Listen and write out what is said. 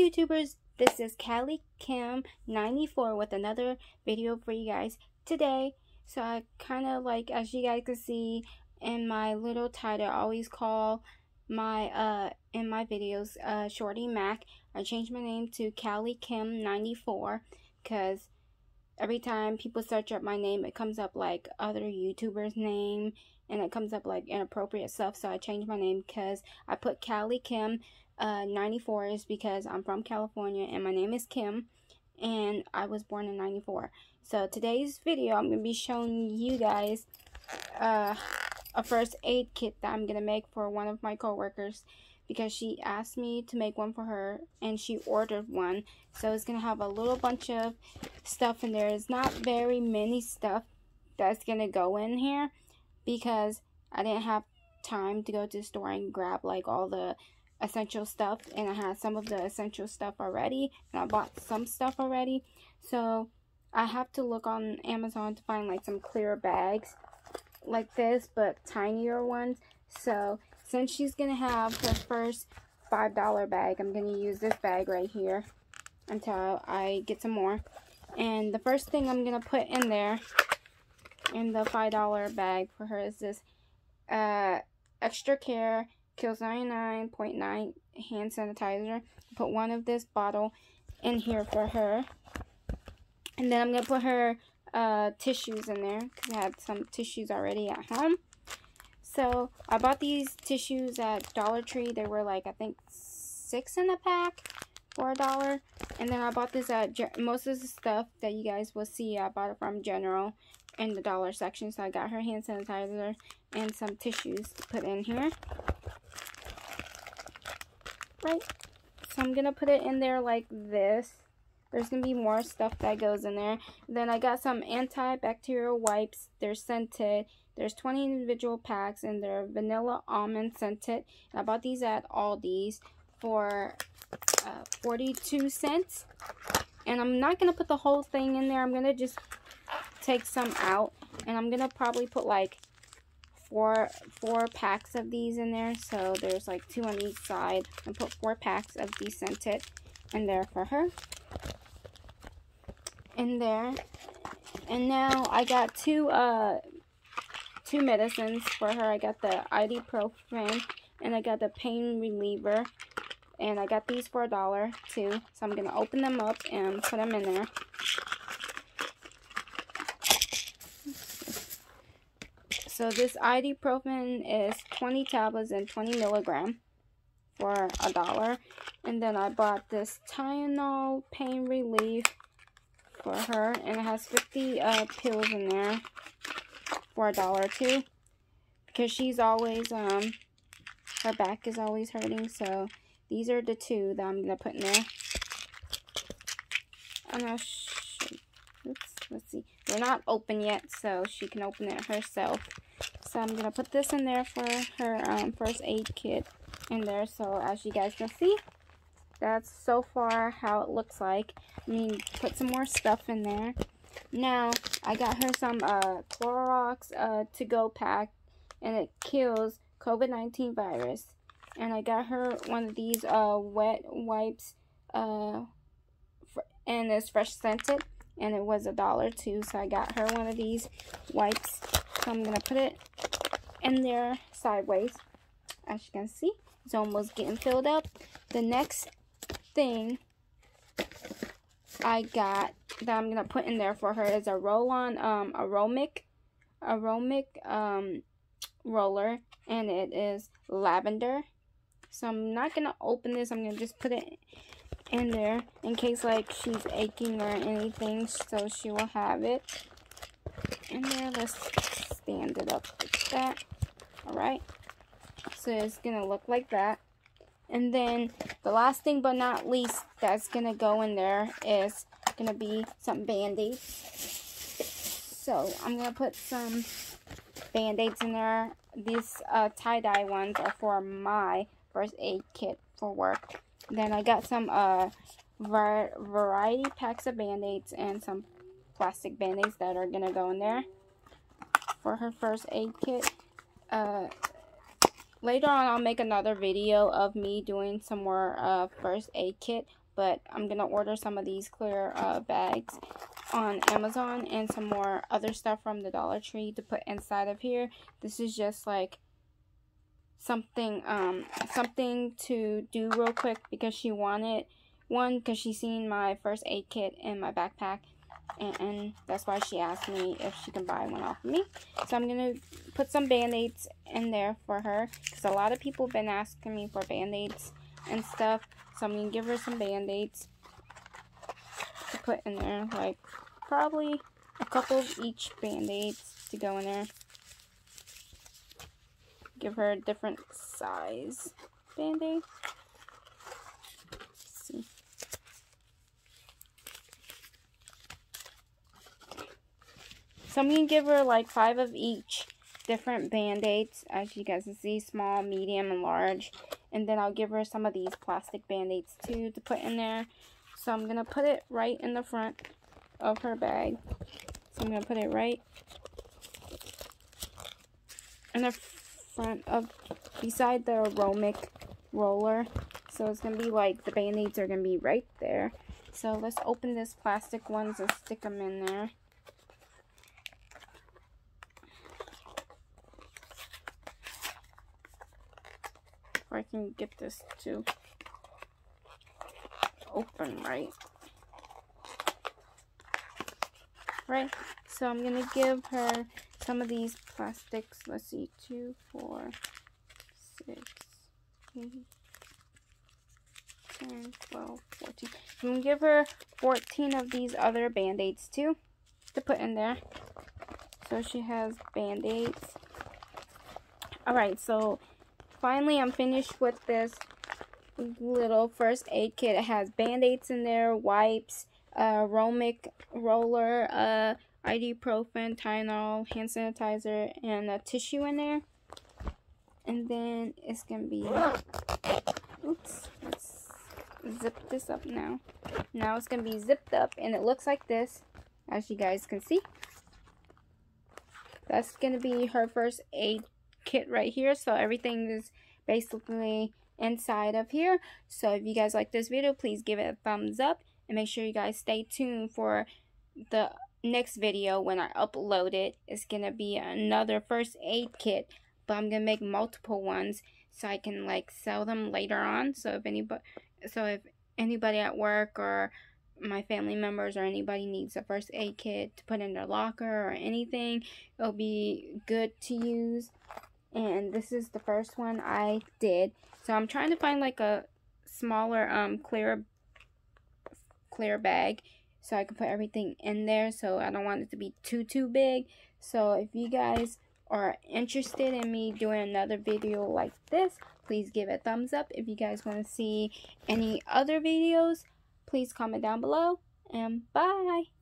YouTubers? This is Cali Kim 94 with another video for you guys today. So I kind of like, as you guys can see in my little title, I always call my, uh, in my videos, uh, Shorty Mac. I changed my name to Cali Kim 94 because every time people search up my name, it comes up like other YouTubers' name and it comes up like inappropriate stuff. So I changed my name because I put Cali Kim uh, 94 is because I'm from California and my name is Kim and I was born in 94. So today's video, I'm going to be showing you guys uh, a first aid kit that I'm going to make for one of my coworkers because she asked me to make one for her and she ordered one. So it's going to have a little bunch of stuff in there. It's not very many stuff that's going to go in here because I didn't have time to go to the store and grab like all the essential stuff and I had some of the essential stuff already and I bought some stuff already. So I have to look on Amazon to find like some clear bags like this but tinier ones. So since she's going to have her first $5 bag, I'm going to use this bag right here until I get some more. And the first thing I'm going to put in there in the $5 bag for her is this uh, Extra Care Kills 99.9 hand sanitizer. Put one of this bottle in here for her. And then I'm going to put her uh, tissues in there because I had some tissues already at home. So I bought these tissues at Dollar Tree. They were like, I think, six in a pack for a dollar. And then I bought this at, most of the stuff that you guys will see, I bought it from General in the dollar section. So I got her hand sanitizer and some tissues to put in here. Right? So I'm going to put it in there like this. There's going to be more stuff that goes in there. Then I got some antibacterial wipes. They're scented. There's 20 individual packs and they're vanilla almond scented. And I bought these at Aldi's for uh, 42 cents. And I'm not going to put the whole thing in there. I'm going to just take some out. And I'm going to probably put like four four packs of these in there. So there's like two on each side. And put four packs of these scented in there for her. In there. And now I got two uh two medicines for her. I got the ibuprofen and I got the pain reliever. And I got these for a dollar too. So I'm going to open them up and put them in there. So this ibuprofen is 20 tablets and 20 milligram for a dollar. And then I bought this Tylenol pain relief for her. And it has 50 uh, pills in there for a dollar too. Because she's always, um, her back is always hurting. So these are the two that I'm going to put in there. I'm let's see. They're not open yet, so she can open it herself. So I'm going to put this in there for her um, first aid kit in there. So as you guys can see, that's so far how it looks like. I mean, put some more stuff in there. Now, I got her some uh, Clorox uh, to-go pack, and it kills COVID-19 virus. And I got her one of these uh, wet wipes, uh, and it's fresh scented, and it was a dollar too. So I got her one of these wipes. So I'm to put it in there sideways. As you can see, it's almost getting filled up. The next thing I got that I'm gonna put in there for her is a roll-on um aromic aromic um roller and it is lavender. So I'm not gonna open this, I'm gonna just put it in there in case like she's aching or anything so she will have it in there. Let's stand it up like that. Alright. So it's gonna look like that. And then the last thing but not least that's to go in there is to be some band-aids. So I'm to put some band-aids in there. These uh, tie-dye ones are for my first aid kit for work. Then I got some uh, var variety packs of band-aids and some plastic band-aids that are going to go in there for her first aid kit. Uh, later on I'll make another video of me doing some more uh, first aid kit but I'm going to order some of these clear uh, bags on Amazon and some more other stuff from the Dollar Tree to put inside of here. This is just like something um something to do real quick because she wanted one because she seen my first aid kit in my backpack and, and, that's why she asked me if she can buy one off of me. So i'm gonna put some band-aids in there for her because a lot of people have been asking me for band-aids and stuff. So i'm gonna give her some band-aids to put in there like probably a couple of each band-aids to go in there give her a different size band-aid. So I'm going to give her like five of each different band-aids. As you guys can see, small, medium, and large. And then I'll give her some of these plastic band-aids too to put in there. So I'm going to put it right in the front of her bag. So I'm going to put it right in the front of, beside the Romic roller. So it's going to be like, the band-aids are going to be right there. So let's open this plastic ones and stick them in there. If I can get this to open right. Right, so I'm going to give her some of these plastics. Let's see, two, four, six, eight, 10, 12, 14. I'm going to give her 14 of these other band-aids too to put in there. So she has band-aids. Alright, so finally I'm finished with this little first aid kit. It has band-aids in there, wipes, uh, Romic roller, uh, ibuprofen, Tylenol, hand sanitizer, and a tissue in there. And then it's going to be, oops, let's zip this up now. Now it's going to be zipped up and it looks like this, as you guys can see. That's going to be her first aid kit right here. So everything is basically inside of here. So if you guys like this video, please give it a thumbs up. And make sure you guys stay tuned for the next video when I upload it is going to be another first aid kit. But I'm going to make multiple ones so I can like sell them later on. So if anybody, so if anybody at work or my family members or anybody needs a first aid kit to put in their locker or anything, it'll be good to use. And this is the first one I did. So I'm trying to find like a smaller um clear clear bag so I can put everything in there so I don't want it to be too too big. So if you guys are interested in me doing another video like this please give it a thumbs up. If you guys want to see any other videos please comment down below and bye